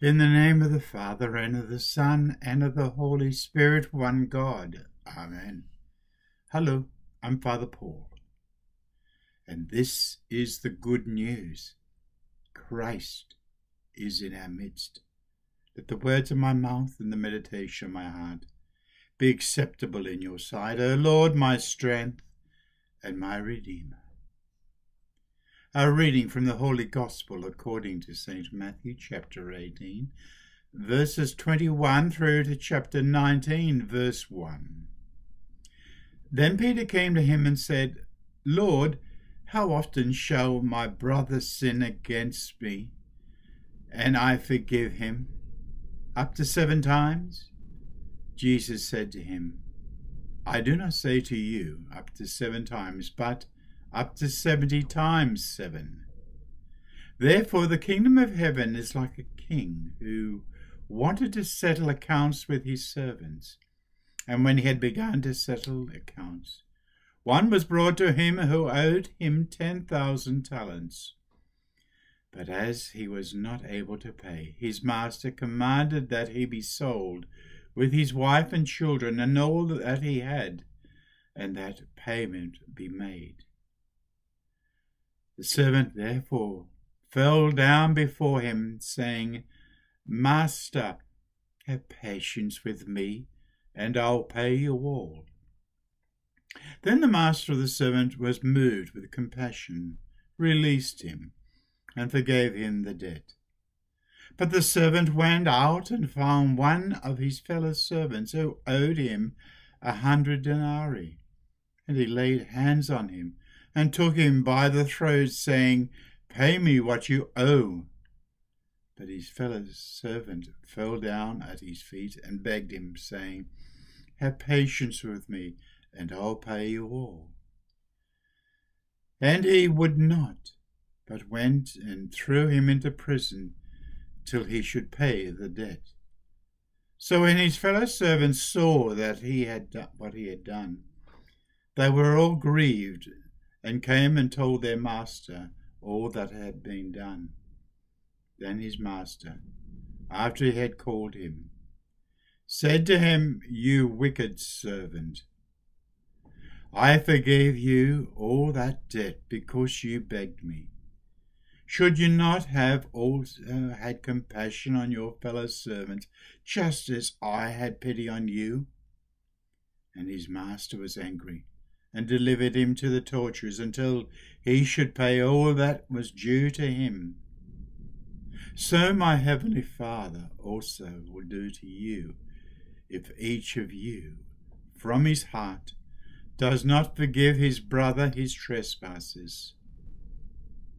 In the name of the Father, and of the Son, and of the Holy Spirit, one God. Amen. Hello, I'm Father Paul. And this is the good news. Christ is in our midst. Let the words of my mouth and the meditation of my heart be acceptable in your sight, O Lord, my strength and my Redeemer. Our reading from the Holy Gospel according to St. Matthew chapter 18, verses 21 through to chapter 19, verse 1. Then Peter came to him and said, Lord, how often shall my brother sin against me, and I forgive him? Up to seven times? Jesus said to him, I do not say to you up to seven times, but up to seventy times seven. Therefore, the kingdom of heaven is like a king who wanted to settle accounts with his servants. And when he had begun to settle accounts, one was brought to him who owed him ten thousand talents. But as he was not able to pay, his master commanded that he be sold with his wife and children and all that he had, and that payment be made. The servant therefore fell down before him, saying, Master, have patience with me, and I'll pay you all. Then the master of the servant was moved with compassion, released him, and forgave him the debt. But the servant went out and found one of his fellow servants who owed him a hundred denarii, and he laid hands on him and took him by the throat, saying, Pay me what you owe. But his fellow servant fell down at his feet and begged him, saying, Have patience with me, and I'll pay you all. And he would not, but went and threw him into prison till he should pay the debt. So when his fellow servants saw that he had done what he had done, they were all grieved and came and told their master all that had been done. Then his master, after he had called him, said to him, You wicked servant, I forgave you all that debt because you begged me. Should you not have also had compassion on your fellow servant, just as I had pity on you? And his master was angry and delivered him to the torturers until he should pay all that was due to him. So my heavenly Father also will do to you if each of you, from his heart, does not forgive his brother his trespasses.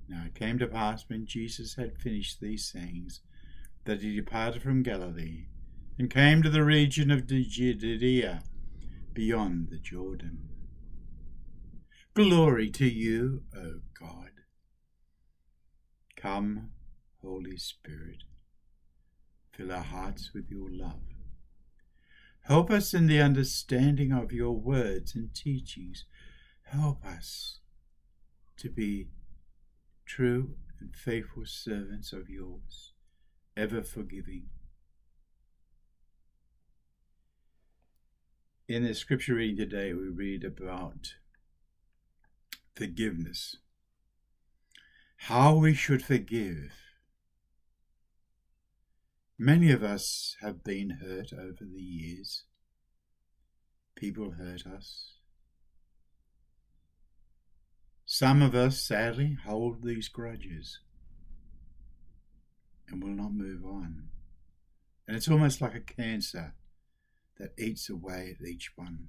Now it came to pass when Jesus had finished these sayings that he departed from Galilee and came to the region of Judea beyond the Jordan. Glory to you, O God. Come, Holy Spirit, fill our hearts with your love. Help us in the understanding of your words and teachings. Help us to be true and faithful servants of yours, ever forgiving. In the scripture reading today, we read about forgiveness. How we should forgive. Many of us have been hurt over the years. People hurt us. Some of us, sadly, hold these grudges and will not move on. And it's almost like a cancer that eats away at each one.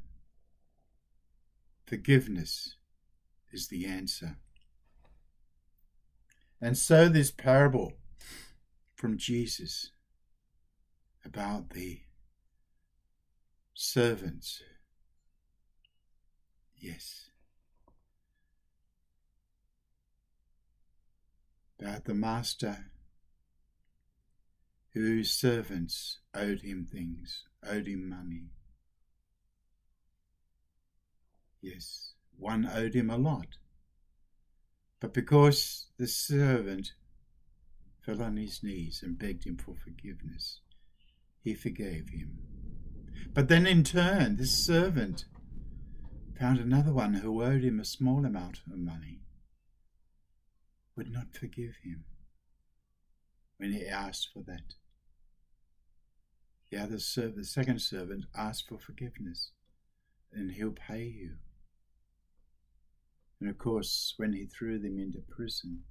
Forgiveness is the answer. And so, this parable from Jesus about the servants. Yes. About the master whose servants owed him things, owed him money. Yes. One owed him a lot. But because the servant fell on his knees and begged him for forgiveness, he forgave him. But then in turn, this servant found another one who owed him a small amount of money, would not forgive him when he asked for that. The other servant, the second servant, asked for forgiveness, and he'll pay you. And of course, when he threw them into prison,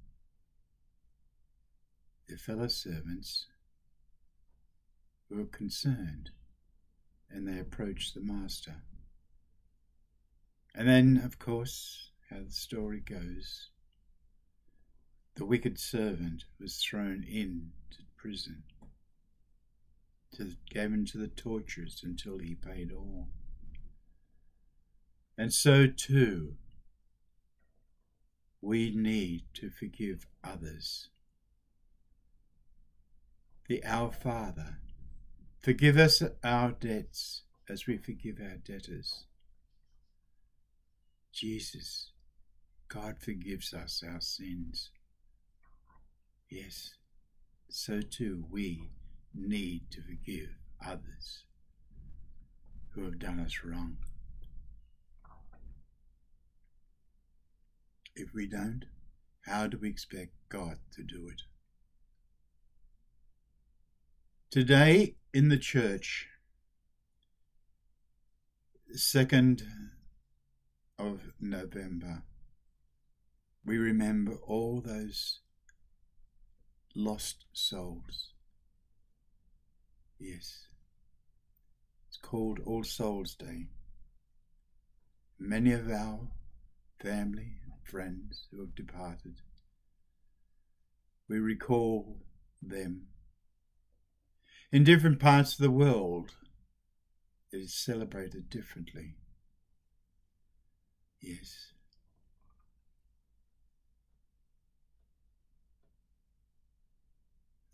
their fellow servants were concerned and they approached the master. And then, of course, how the story goes, the wicked servant was thrown into prison, to, given to the torturers until he paid all. And so too, we need to forgive others. The Our Father, forgive us our debts as we forgive our debtors. Jesus, God forgives us our sins. Yes, so too we need to forgive others who have done us wrong. If we don't, how do we expect God to do it? Today in the church, 2nd of November, we remember all those lost souls. Yes, it's called All Souls Day. Many of our family friends who have departed. We recall them. In different parts of the world, it is celebrated differently. Yes.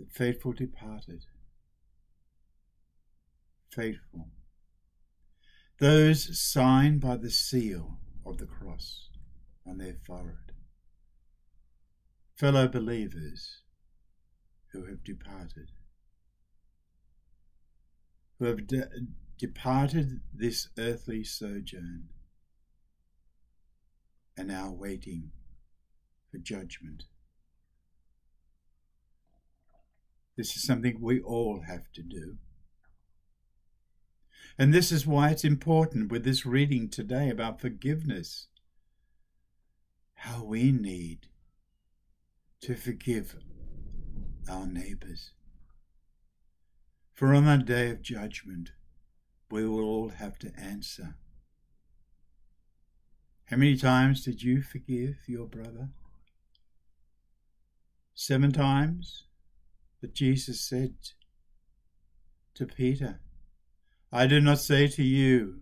The faithful departed. Faithful. Those signed by the seal of the cross on their forehead. Fellow believers who have departed, who have de- departed this earthly sojourn and are waiting for judgment. This is something we all have to do. And this is why it's important with this reading today about forgiveness how we need to forgive our neighbours. For on that day of judgment, we will all have to answer. How many times did you forgive your brother? Seven times? But Jesus said to Peter, I do not say to you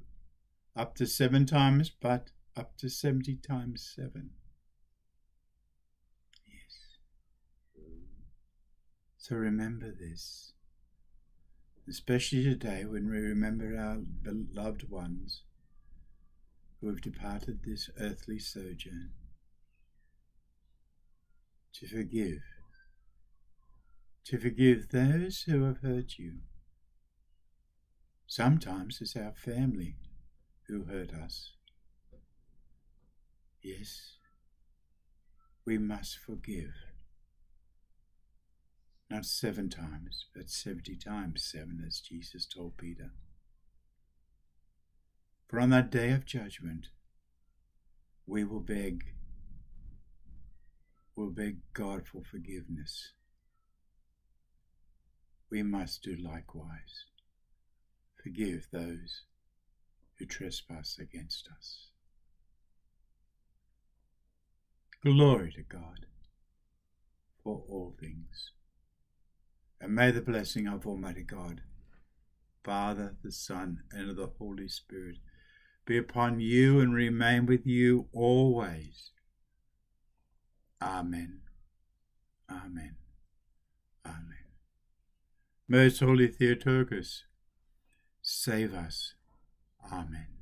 up to seven times, but up to seventy times seven. So remember this, especially today when we remember our beloved ones who have departed this earthly sojourn. To forgive, to forgive those who have hurt you. Sometimes it's our family who hurt us. Yes, we must forgive not seven times, but seventy times seven, as Jesus told Peter. For on that day of judgment, we will beg, will beg God for forgiveness. We must do likewise. Forgive those who trespass against us. Glory to God for all things. And may the blessing of Almighty God, Father, the Son, and of the Holy Spirit be upon you and remain with you always. Amen. Amen. Amen. Most Holy Theotokos, save us. Amen.